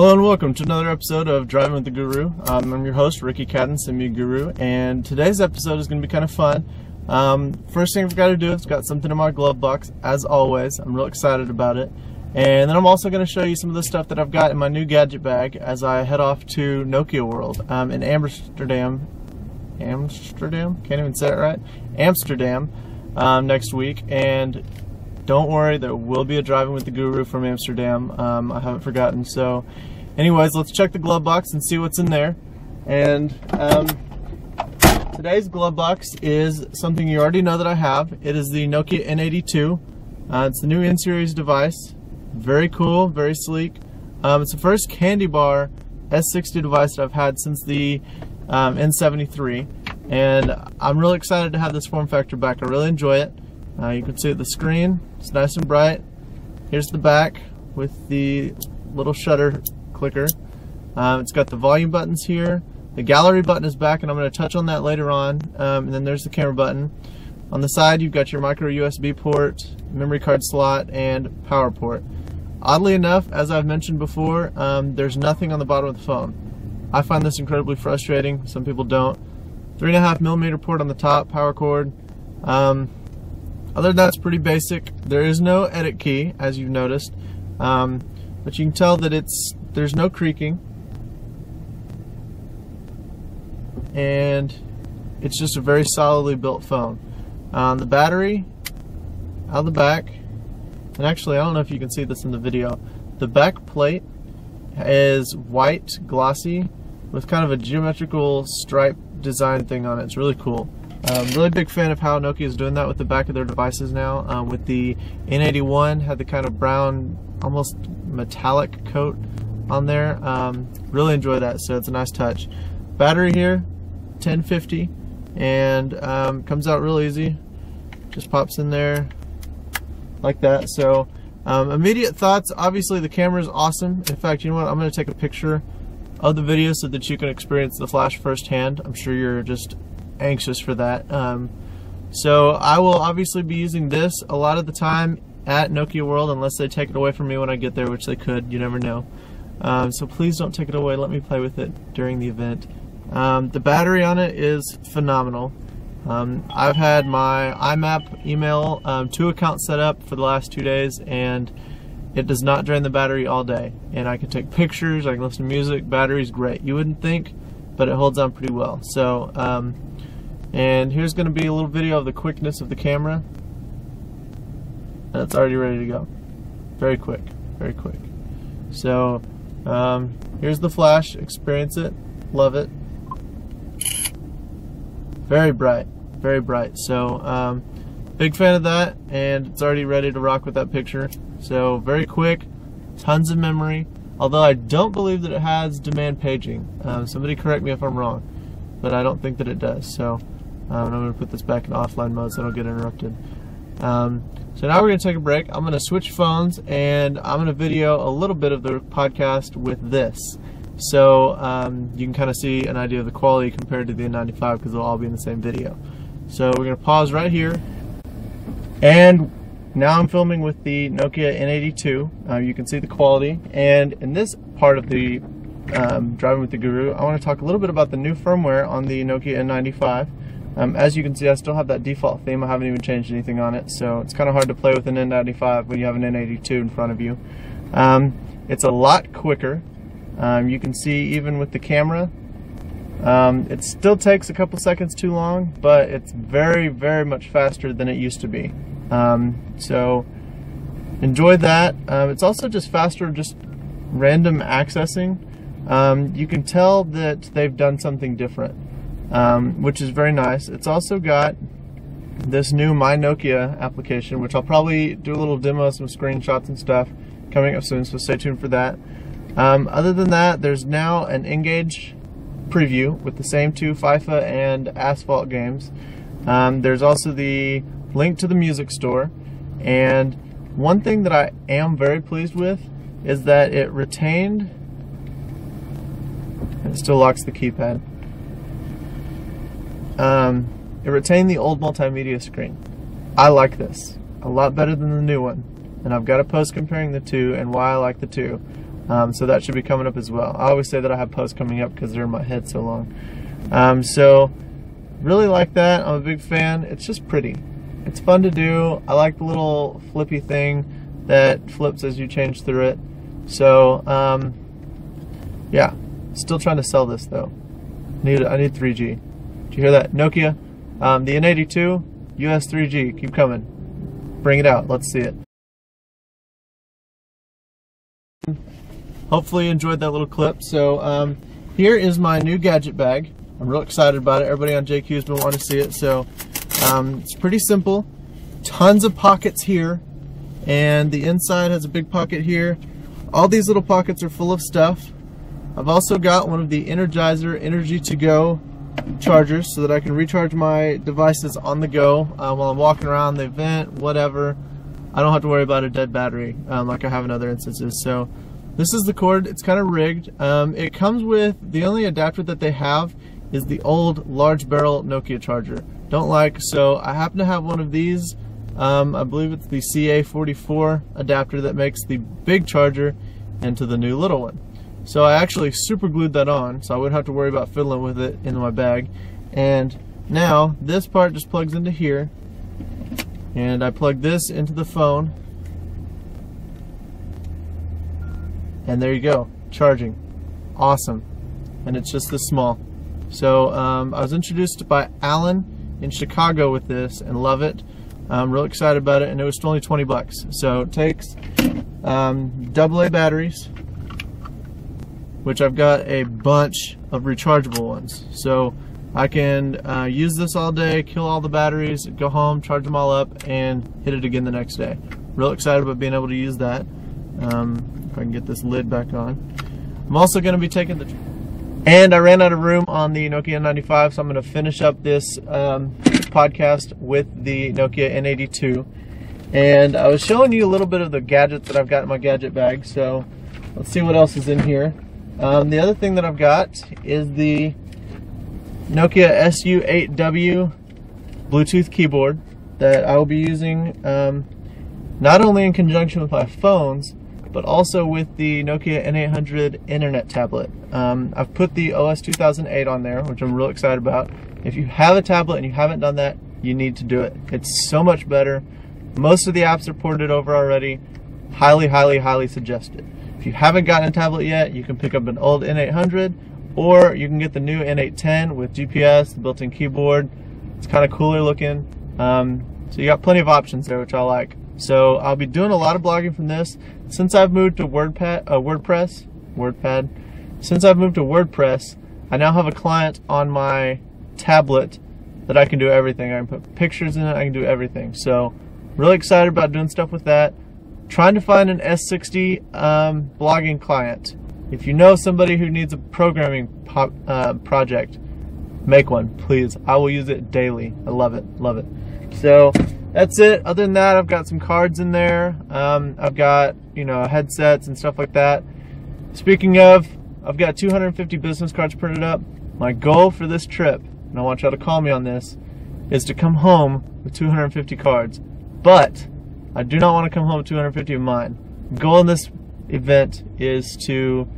Hello and welcome to another episode of Driving with the Guru. Um, I'm your host, Ricky Cadden, Symbian Guru, and today's episode is going to be kind of fun. Um, first thing I've got to do is got something in my glove box, as always. I'm real excited about it. And then I'm also going to show you some of the stuff that I've got in my new gadget bag as I head off to Nokia World um, in Amsterdam. Amsterdam? Can't even say it right. Amsterdam um, next week. And don't worry, there will be a driving with the guru from Amsterdam. Um, I haven't forgotten. So, anyways, let's check the glove box and see what's in there. And um, today's glove box is something you already know that I have. It is the Nokia N82. Uh, it's the new N-series device. Very cool, very sleek. Um, it's the first candy bar S60 device that I've had since the um, N73. And I'm really excited to have this form factor back. I really enjoy it. Uh, you can see the screen, it's nice and bright. Here's the back with the little shutter clicker. Um, it's got the volume buttons here. The gallery button is back and I'm going to touch on that later on. Um, and then there's the camera button. On the side you've got your micro USB port, memory card slot, and power port. Oddly enough, as I've mentioned before, um, there's nothing on the bottom of the phone. I find this incredibly frustrating. Some people don't. Three and a half millimeter port on the top, power cord. Um, other than that, it's pretty basic. There is no edit key, as you've noticed, um, but you can tell that it's there's no creaking, and it's just a very solidly built phone. Um, the battery out the back, and actually, I don't know if you can see this in the video. The back plate is white, glossy, with kind of a geometrical stripe design thing on it. It's really cool. Um, really big fan of how Nokia is doing that with the back of their devices now. Um, with the N81, had the kind of brown, almost metallic coat on there. Um, really enjoy that, so it's a nice touch. Battery here, 1050, and um, comes out real easy. Just pops in there like that. So um, immediate thoughts, obviously the camera is awesome. In fact, you know what, I'm going to take a picture of the video so that you can experience the flash firsthand. I'm sure you're just anxious for that. Um, so I will obviously be using this a lot of the time at Nokia World unless they take it away from me when I get there, which they could, you never know. Um, so please don't take it away, let me play with it during the event. Um, the battery on it is phenomenal. Um, I've had my IMAP email um, two accounts set up for the last two days and it does not drain the battery all day. And I can take pictures, I can listen to music, battery's great. You wouldn't think, but it holds on pretty well. So um, and here's going to be a little video of the quickness of the camera. It's already ready to go. Very quick, very quick. So um, here's the flash, experience it, love it. Very bright, very bright. So um, big fan of that and it's already ready to rock with that picture. So very quick, tons of memory. Although I don't believe that it has demand paging. Um, somebody correct me if I'm wrong, but I don't think that it does. So um, and I'm going to put this back in offline mode so I don't get interrupted. Um, so now we're going to take a break. I'm going to switch phones and I'm going to video a little bit of the podcast with this. So um, you can kind of see an idea of the quality compared to the N95 because they'll all be in the same video. So we're going to pause right here. And now I'm filming with the Nokia N82. Uh, you can see the quality. And in this part of the um, Driving with the Guru, I want to talk a little bit about the new firmware on the Nokia N95. Um, as you can see, I still have that default theme. I haven't even changed anything on it, so it's kind of hard to play with an N95 when you have an N82 in front of you. Um, it's a lot quicker. Um, you can see even with the camera, um, it still takes a couple seconds too long, but it's very, very much faster than it used to be. Um, so enjoy that. Um, it's also just faster, just random accessing. you can tell that they've done something different um, which is very nice. It's also got this new My Nokia application, which I'll probably do a little demo, some screenshots and stuff coming up soon, so stay tuned for that. Um, other than that, there's now an N-Gage preview with the same two FIFA and Asphalt games. Um, there's also the link to the music store, and one thing that I am very pleased with is that it retained, it still locks the keypad, um, it retained the old multimedia screen. I like this a lot better than the new one, and I've got a post comparing the two and why I like the two. Um, so that should be coming up as well. I always say that I have posts coming up because they're in my head so long. Um, so really like that. I'm a big fan. It's just pretty. It's fun to do. I like the little flippy thing that flips as you change through it. So um, yeah, still trying to sell this though. Need I need 3G. Did you hear that, Nokia? Um, the N82 US 3G. Keep coming. Bring it out. Let's see it. Hopefully you enjoyed that little clip. So um, here is my new gadget bag. I'm real excited about it. Everybody on Jaiku has been wanting to see it. So um, it's pretty simple. Tons of pockets here. And the inside has a big pocket here. All these little pockets are full of stuff. I've also got one of the Energizer Energy to Go chargers so that I can recharge my devices on the go uh, while I'm walking around the event, whatever. I don't have to worry about a dead battery um, like I have in other instances. So this is the cord. It's kind of rigged. Um, it comes with, the only adapter that they have is the old large barrel Nokia charger. Don't like, so I happen to have one of these. Um, I believe it's the CA44 adapter that makes the big charger into the new little one. So I actually super glued that on so I wouldn't have to worry about fiddling with it in my bag. And now this part just plugs into here. And I plug this into the phone. And there you go charging. Awesome. And it's just this small. So um, I was introduced by Alan in Chicago with this and love it. I'm real excited about it and it was only 20 bucks. So it takes um, AA batteries which I've got a bunch of rechargeable ones. So I can uh, use this all day, kill all the batteries, go home, charge them all up, and hit it again the next day. Real excited about being able to use that. Um, if I can get this lid back on. I'm also going to be taking the... And I ran out of room on the Nokia N95, so I'm going to finish up this um, podcast with the Nokia N82. And I was showing you a little bit of the gadgets that I've got in my gadget bag, so let's see what else is in here. Um, the other thing that I've got is the Nokia SU8W Bluetooth keyboard that I will be using um, not only in conjunction with my phones, but also with the Nokia N800 internet tablet. Um, I've put the OS 2008 on there, which I'm real excited about. If you have a tablet and you haven't done that, you need to do it. It's so much better. Most of the apps are ported over already. Highly, highly, highly suggested. If you haven't gotten a tablet yet, you can pick up an old N800 or you can get the new N810 with GPS, the built-in keyboard. It's kind of cooler looking. Um, so you got plenty of options there, which I like. So I'll be doing a lot of blogging from this. Since I've moved to WordPad, uh, WordPress, WordPad, since I've moved to WordPress, I now have a client on my tablet that I can do everything. I can put pictures in it, I can do everything. So really excited about doing stuff with that trying to find an S60 um, blogging client. If you know somebody who needs a programming pop, uh, project, make one, please. I will use it daily. I love it, love it. So that's it. Other than that, I've got some cards in there. Um, I've got, you know, headsets and stuff like that. Speaking of, I've got 250 business cards printed up. My goal for this trip, and I want y'all to call me on this, is to come home with 250 cards. But I do not want to come home with 250 of mine. Goal in this event is to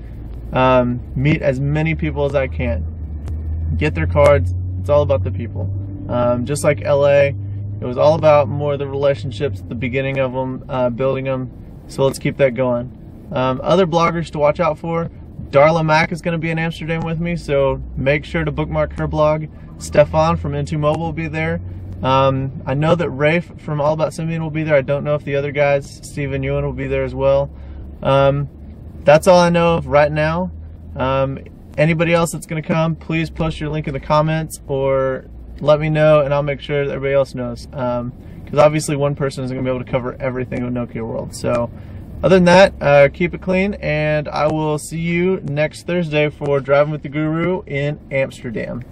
um, meet as many people as I can. Get their cards. It's all about the people. Um, just like LA, it was all about more the relationships the beginning of them, uh, building them. So let's keep that going. Um, other bloggers to watch out for. Darla Mack is going to be in Amsterdam with me, so make sure to bookmark her blog. Stefan from Into Mobile will be there. Um, I know that Rafe from All About Symbian will be there. I don't know if the other guys, Stephen Ewan, will be there as well. Um, that's all I know of right now. Um, anybody else that's going to come, please post your link in the comments or let me know and I'll make sure that everybody else knows. Because um, obviously one person isn't going to be able to cover everything of Nokia World. So other than that, uh, keep it clean and I will see you next Thursday for Driving with the Guru in Amsterdam.